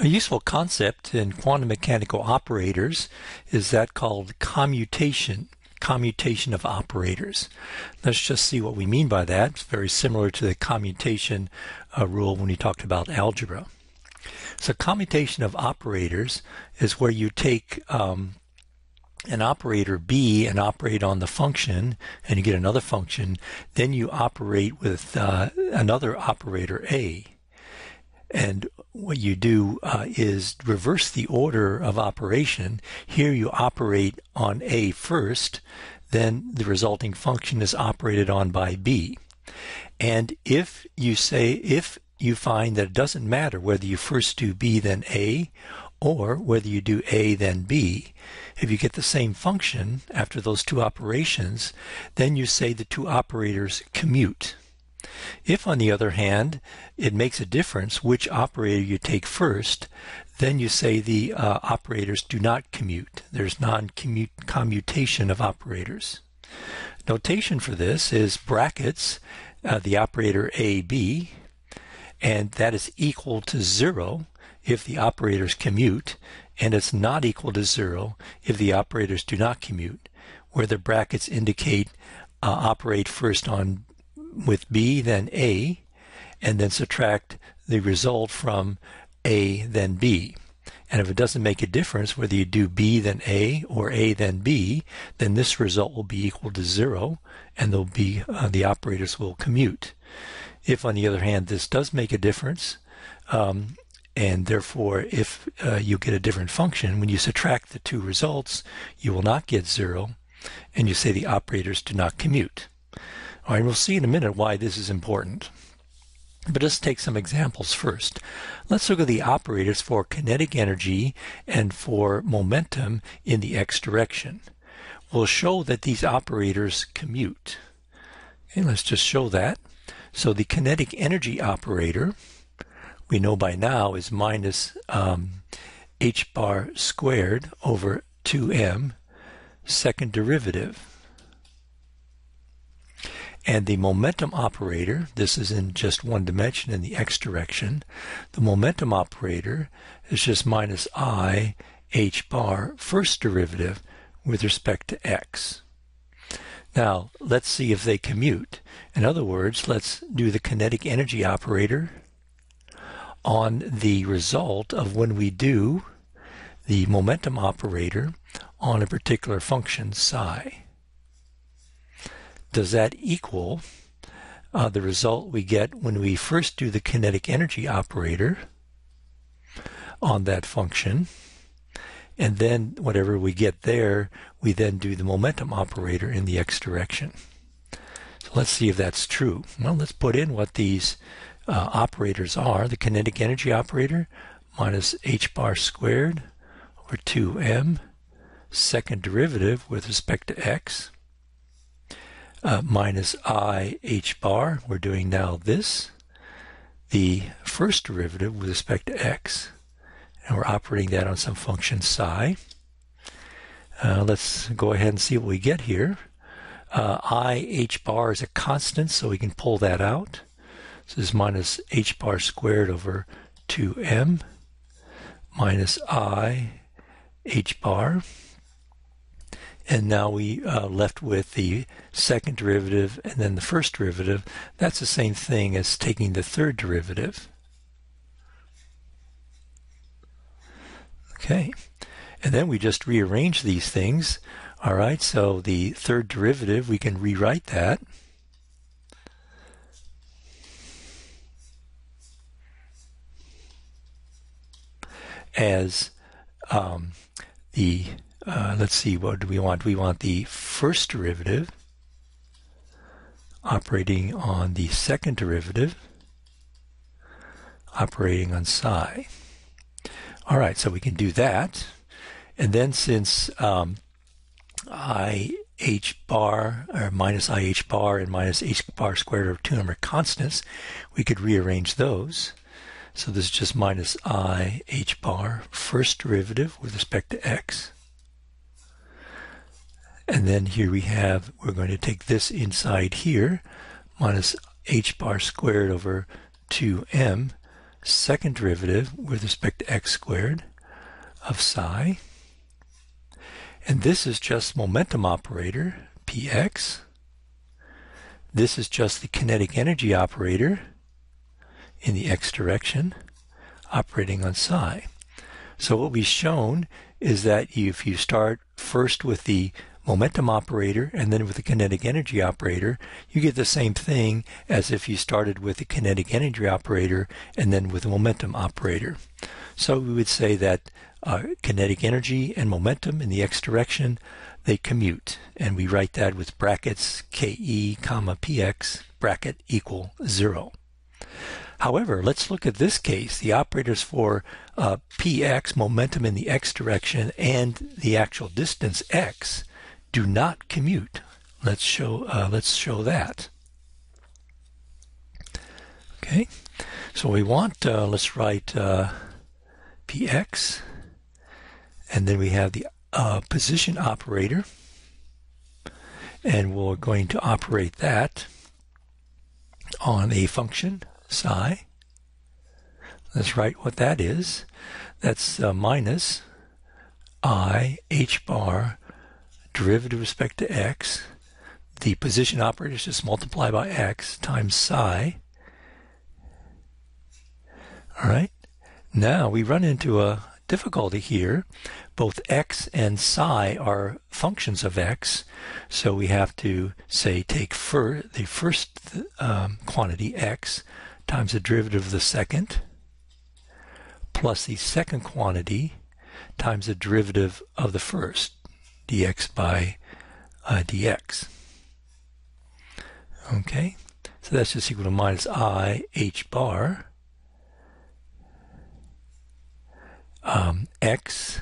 A useful concept in quantum mechanical operators is that called commutation, commutation of operators. Let's just see what we mean by that. It's very similar to the commutation uh, rule when we talked about algebra. So commutation of operators is where you take um, an operator B and operate on the function and you get another function, then you operate with uh, another operator A. And what you do uh, is reverse the order of operation. Here you operate on A first, then the resulting function is operated on by B. And if you say, if you find that it doesn't matter whether you first do B then A, or whether you do A then B, if you get the same function after those two operations, then you say the two operators commute. If, on the other hand, it makes a difference which operator you take first, then you say the uh, operators do not commute. There's non-commutation of operators. Notation for this is brackets, uh, the operator AB, and that is equal to zero if the operators commute, and it's not equal to zero if the operators do not commute, where the brackets indicate uh, operate first on with B, then A, and then subtract the result from A, then B. And if it doesn't make a difference whether you do B then A or A then B, then this result will be equal to zero, and there'll be uh, the operators will commute. If, on the other hand, this does make a difference, um, and therefore, if uh, you get a different function, when you subtract the two results, you will not get zero, and you say the operators do not commute. All right, we'll see in a minute why this is important. But let's take some examples first. Let's look at the operators for kinetic energy and for momentum in the x direction. We'll show that these operators commute. Okay, let's just show that. So the kinetic energy operator, we know by now, is minus um, h bar squared over 2m second derivative and the momentum operator, this is in just one dimension in the x direction, the momentum operator is just minus i h bar first derivative with respect to x. Now, let's see if they commute. In other words, let's do the kinetic energy operator on the result of when we do the momentum operator on a particular function psi does that equal uh, the result we get when we first do the kinetic energy operator on that function? And then whatever we get there we then do the momentum operator in the x direction. So let's see if that's true. Well let's put in what these uh, operators are. The kinetic energy operator minus h bar squared over 2m second derivative with respect to x uh, minus i h bar. We're doing now this, the first derivative with respect to x, and we're operating that on some function psi. Uh, let's go ahead and see what we get here. Uh, i h bar is a constant, so we can pull that out. So this is minus h bar squared over 2m minus i h bar and now we uh, left with the second derivative and then the first derivative. That's the same thing as taking the third derivative. Okay, and then we just rearrange these things. All right, so the third derivative, we can rewrite that. as um, the uh, let's see, what do we want? We want the first derivative operating on the second derivative operating on psi. All right, so we can do that. And then since um, i h bar or minus i h bar and minus h bar squared are 2 number constants, we could rearrange those. So this is just minus i h bar first derivative with respect to x and then here we have, we're going to take this inside here, minus h bar squared over 2m, second derivative with respect to x squared of psi. And this is just momentum operator, px. This is just the kinetic energy operator in the x direction operating on psi. So what we've shown is that if you start first with the momentum operator and then with the kinetic energy operator, you get the same thing as if you started with the kinetic energy operator and then with the momentum operator. So we would say that uh, kinetic energy and momentum in the x direction, they commute. And we write that with brackets ke comma px bracket equal zero. However, let's look at this case. The operators for uh, px, momentum in the x direction, and the actual distance x do not commute. Let's show, uh, let's show that. Okay, so we want, uh, let's write uh, px, and then we have the uh, position operator, and we're going to operate that on a function psi. Let's write what that is. That's uh, minus i h bar derivative respect to x. The position operator is just multiply by x times psi. All right. Now we run into a difficulty here. Both x and psi are functions of x, so we have to say take fir the first um, quantity x times the derivative of the second plus the second quantity times the derivative of the first, dx by uh, dx. Okay, so that's just equal to minus i h bar um, x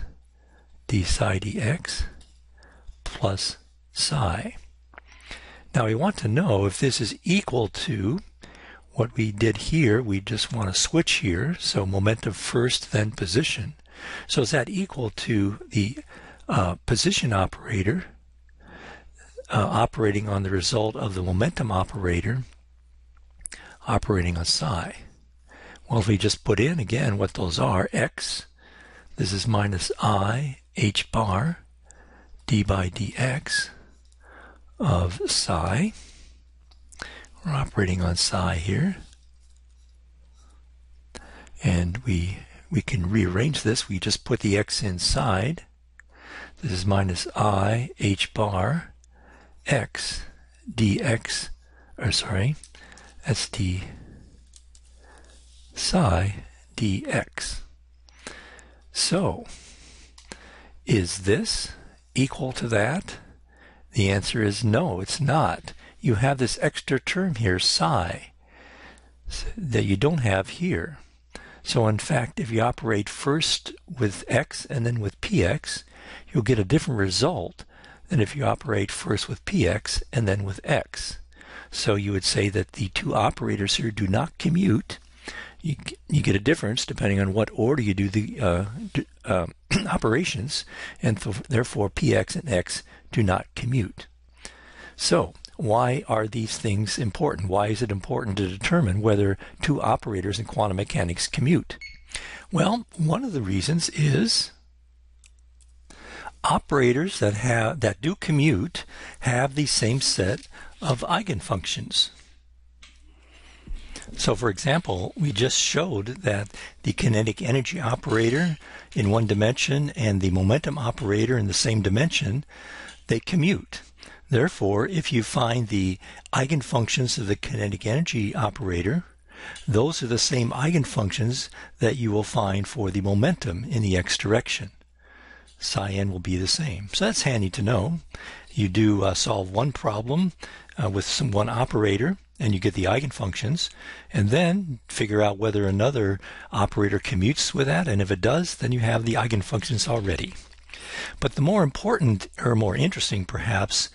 d psi dx plus psi. Now we want to know if this is equal to what we did here, we just want to switch here. So momentum first, then position. So is that equal to the uh, position operator uh, operating on the result of the momentum operator operating on psi? Well, if we just put in again what those are, x, this is minus i h bar d by dx of psi. We're operating on psi here. And we, we can rearrange this. We just put the x inside. This is minus i h bar x dx, or sorry, that's d psi dx. So, is this equal to that? The answer is no, it's not you have this extra term here, psi, that you don't have here. So in fact, if you operate first with x and then with px, you'll get a different result than if you operate first with px and then with x. So you would say that the two operators here do not commute. You, you get a difference depending on what order you do the uh, uh, operations, and therefore px and x do not commute. So why are these things important? Why is it important to determine whether two operators in quantum mechanics commute? Well, one of the reasons is operators that have that do commute have the same set of eigenfunctions. So for example, we just showed that the kinetic energy operator in one dimension and the momentum operator in the same dimension, they commute. Therefore, if you find the eigenfunctions of the kinetic energy operator, those are the same eigenfunctions that you will find for the momentum in the x direction. Psi n will be the same. So that's handy to know. You do uh, solve one problem uh, with some one operator and you get the eigenfunctions and then figure out whether another operator commutes with that and if it does then you have the eigenfunctions already. But the more important or more interesting perhaps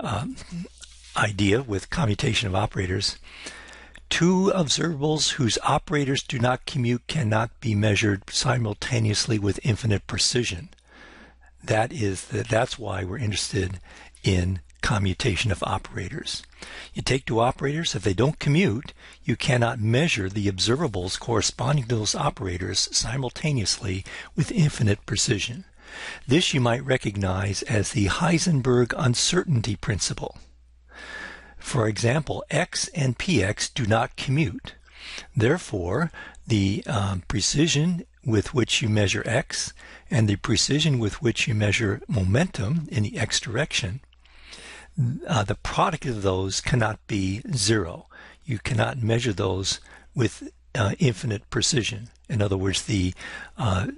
uh, idea with commutation of operators. Two observables whose operators do not commute cannot be measured simultaneously with infinite precision. That is that that's why we're interested in commutation of operators. You take two operators, if they don't commute, you cannot measure the observables corresponding to those operators simultaneously with infinite precision. This you might recognize as the Heisenberg uncertainty principle. For example, x and px do not commute. Therefore, the um, precision with which you measure x and the precision with which you measure momentum in the x direction, uh, the product of those cannot be zero. You cannot measure those with uh, infinite precision. In other words, the uh,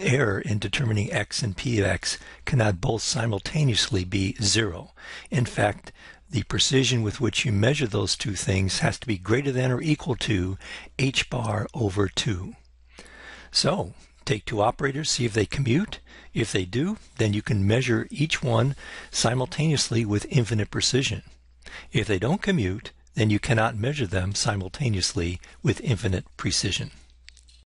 error in determining x and p of x cannot both simultaneously be zero. In fact, the precision with which you measure those two things has to be greater than or equal to h bar over 2. So, take two operators, see if they commute. If they do, then you can measure each one simultaneously with infinite precision. If they don't commute, then you cannot measure them simultaneously with infinite precision.